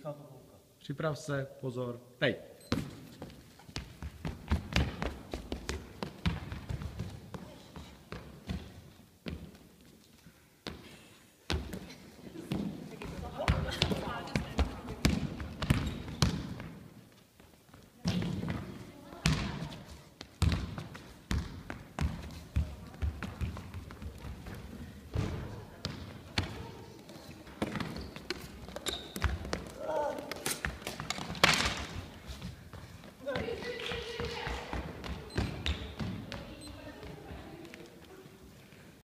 Michal Topolka. Připrav se, pozor, teď.